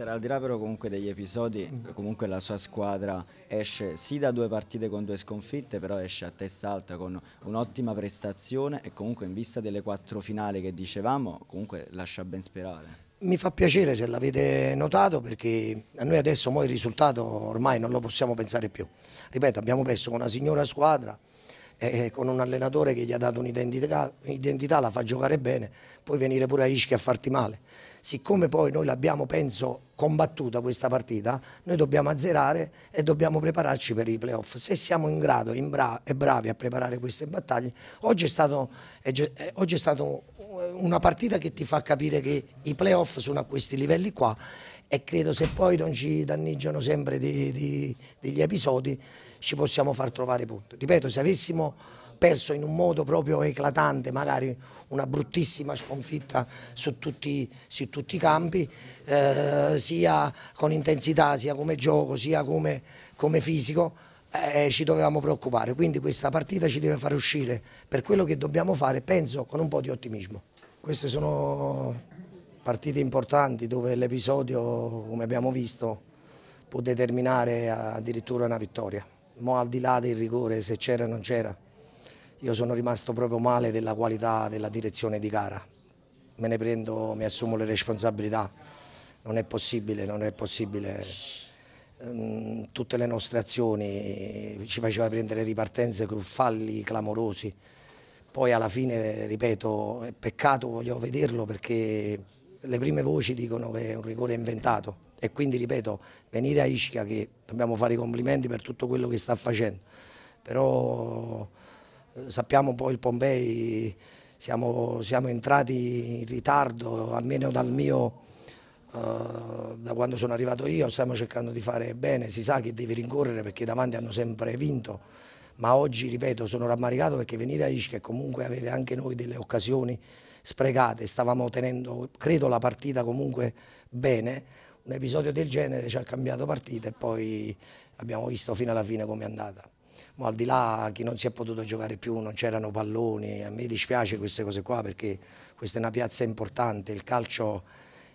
Al di là però comunque degli episodi, comunque la sua squadra esce sì da due partite con due sconfitte, però esce a testa alta con un'ottima prestazione e comunque in vista delle quattro finali che dicevamo, comunque lascia ben sperare. Mi fa piacere se l'avete notato perché a noi adesso il risultato ormai non lo possiamo pensare più. Ripeto, abbiamo perso con una signora squadra, eh, con un allenatore che gli ha dato un'identità, la fa giocare bene, puoi venire pure a Ischia a farti male. Siccome poi noi l'abbiamo, penso, combattuta questa partita, noi dobbiamo azzerare e dobbiamo prepararci per i playoff. Se siamo in grado in bra e bravi a preparare queste battaglie, oggi è, stato, è, eh, oggi è stato una partita che ti fa capire che i playoff sono a questi livelli qua e credo se poi non ci danneggiano sempre di, di, degli episodi ci possiamo far trovare punti. Ripeto, se avessimo perso in un modo proprio eclatante, magari una bruttissima sconfitta su tutti, su tutti i campi, eh, sia con intensità, sia come gioco, sia come, come fisico, eh, ci dovevamo preoccupare. Quindi questa partita ci deve fare uscire per quello che dobbiamo fare, penso, con un po' di ottimismo. Queste sono partite importanti dove l'episodio, come abbiamo visto, può determinare addirittura una vittoria. Mo al di là del rigore, se c'era o non c'era, io sono rimasto proprio male della qualità della direzione di gara. Me ne prendo, mi assumo le responsabilità. Non è possibile, non è possibile. Ehm, tutte le nostre azioni ci faceva prendere ripartenze con falli clamorosi. Poi alla fine, ripeto, è peccato, voglio vederlo perché le prime voci dicono che è un rigore inventato e quindi ripeto, venire a Ischia che dobbiamo fare i complimenti per tutto quello che sta facendo, però sappiamo poi il Pompei, siamo, siamo entrati in ritardo, almeno dal mio, uh, da quando sono arrivato io, stiamo cercando di fare bene, si sa che devi rincorrere perché davanti hanno sempre vinto, ma oggi, ripeto, sono rammaricato perché venire a Ischia e comunque avere anche noi delle occasioni sprecate, stavamo tenendo, credo, la partita comunque bene, un episodio del genere ci ha cambiato partita e poi abbiamo visto fino alla fine come è andata. Ma al di là chi non si è potuto giocare più, non c'erano palloni, a me dispiace queste cose qua perché questa è una piazza importante, il calcio,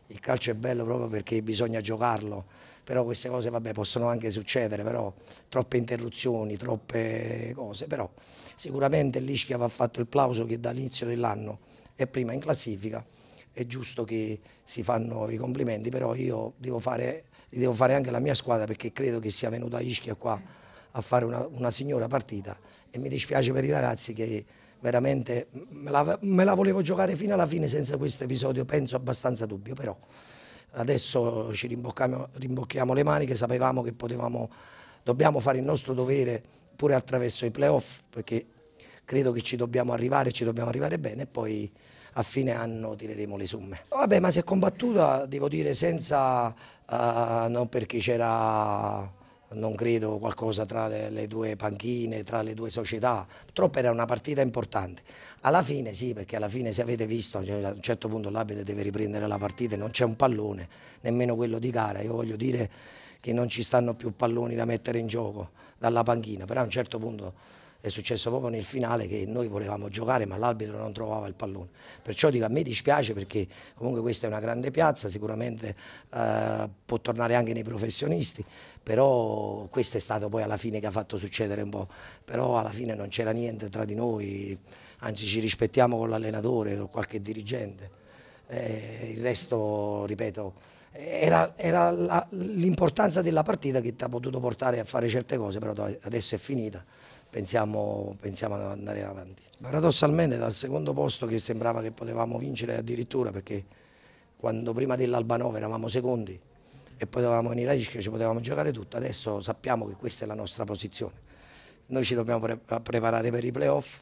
il calcio è bello proprio perché bisogna giocarlo, però queste cose vabbè, possono anche succedere, però troppe interruzioni, troppe cose, però sicuramente l'Ischia va fatto il plauso che dall'inizio dell'anno è prima in classifica, è giusto che si fanno i complimenti, però io devo fare, devo fare anche la mia squadra perché credo che sia venuta Ischia qua a fare una, una signora partita e mi dispiace per i ragazzi che veramente me la, me la volevo giocare fino alla fine senza questo episodio, penso abbastanza dubbio, però adesso ci rimbocchiamo, rimbocchiamo le maniche, sapevamo che potevamo, dobbiamo fare il nostro dovere pure attraverso i playoff perché credo che ci dobbiamo arrivare, ci dobbiamo arrivare bene e poi a fine anno tireremo le somme. Vabbè, ma si è combattuta, devo dire, senza, uh, non perché c'era non credo qualcosa tra le, due panchine, tra le due società, purtroppo era una partita importante. Alla fine sì, perché alla fine se avete visto, cioè, a un certo punto l'abito deve riprendere la partita, non c'è un pallone, nemmeno quello di gara, io voglio dire che non ci stanno più palloni da mettere in gioco dalla panchina, però a un certo punto è successo proprio nel finale che noi volevamo giocare ma l'arbitro non trovava il pallone. Perciò dico a me dispiace perché comunque questa è una grande piazza, sicuramente eh, può tornare anche nei professionisti, però questo è stato poi alla fine che ha fatto succedere un po', però alla fine non c'era niente tra di noi, anzi ci rispettiamo con l'allenatore, con qualche dirigente. Eh, il resto, ripeto, era, era l'importanza della partita che ti ha potuto portare a fare certe cose, però adesso è finita pensiamo, pensiamo ad andare avanti. Paradossalmente dal secondo posto che sembrava che potevamo vincere addirittura perché quando prima dell'Albanova eravamo secondi e poi dovevamo venire a Ischia ci potevamo giocare tutto, adesso sappiamo che questa è la nostra posizione. Noi ci dobbiamo pre preparare per i playoff,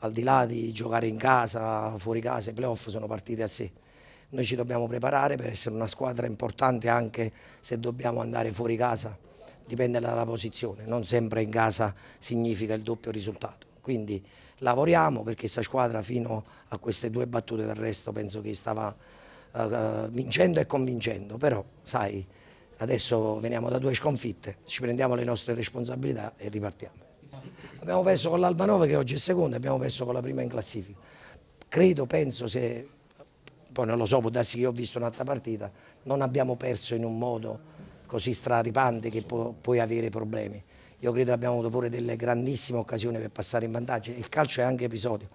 al di là di giocare in casa, fuori casa, i playoff sono partite a sé. Noi ci dobbiamo preparare per essere una squadra importante anche se dobbiamo andare fuori casa dipende dalla posizione, non sempre in casa significa il doppio risultato. Quindi lavoriamo perché questa squadra fino a queste due battute del resto penso che stava uh, vincendo e convincendo, però sai, adesso veniamo da due sconfitte, ci prendiamo le nostre responsabilità e ripartiamo. Abbiamo perso con l'Albanova che oggi è seconda, abbiamo perso con la prima in classifica. Credo, penso, se poi non lo so, può darsi che io ho visto un'altra partita, non abbiamo perso in un modo così straripante che può, puoi avere problemi. Io credo che abbiamo avuto pure delle grandissime occasioni per passare in vantaggio, il calcio è anche episodio.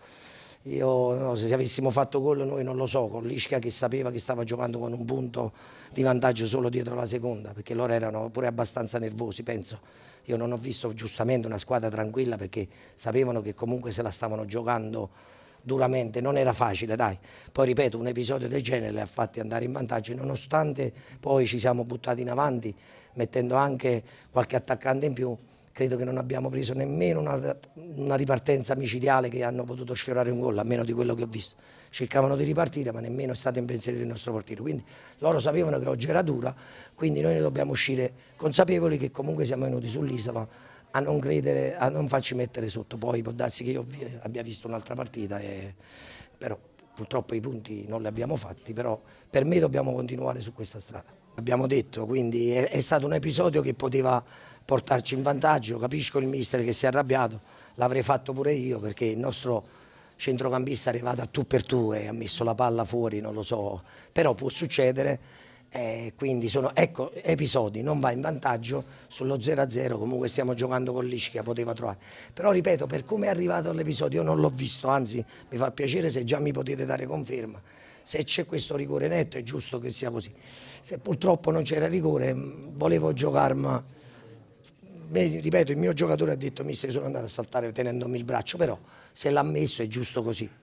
Io no, se avessimo fatto gol noi non lo so, con l'Ischia che sapeva che stava giocando con un punto di vantaggio solo dietro la seconda, perché loro erano pure abbastanza nervosi, penso. Io non ho visto giustamente una squadra tranquilla perché sapevano che comunque se la stavano giocando duramente, non era facile, dai. Poi ripeto, un episodio del genere li ha fatti andare in vantaggio, nonostante poi ci siamo buttati in avanti, mettendo anche qualche attaccante in più, credo che non abbiamo preso nemmeno una, una, ripartenza micidiale che hanno potuto sfiorare un gol, a meno di quello che ho visto. Cercavano di ripartire, ma nemmeno è stato in pensiero del nostro portiere. Quindi loro sapevano che oggi era dura, quindi noi ne dobbiamo uscire consapevoli che comunque siamo venuti sull'isola a non credere, a non farci mettere sotto. Poi può darsi che io abbia visto un'altra partita, e, però purtroppo i punti non li abbiamo fatti, però per me dobbiamo continuare su questa strada. Abbiamo detto, quindi è, è stato un episodio che poteva portarci in vantaggio, capisco il mister che si è arrabbiato, l'avrei fatto pure io perché il nostro centrocampista è arrivato a tu per tu e ha messo la palla fuori, non lo so, però può succedere, eh, quindi sono ecco, episodi, non va in vantaggio sullo 0-0, comunque stiamo giocando con l'Ischia, poteva trovare, però ripeto, per come è arrivato l'episodio non l'ho visto, anzi mi fa piacere se già mi potete dare conferma, se c'è questo rigore netto è giusto che sia così, se purtroppo non c'era rigore volevo giocarmi ripeto, il mio giocatore ha detto mi sono andato a saltare tenendomi il braccio, però se l'ha messo è giusto così.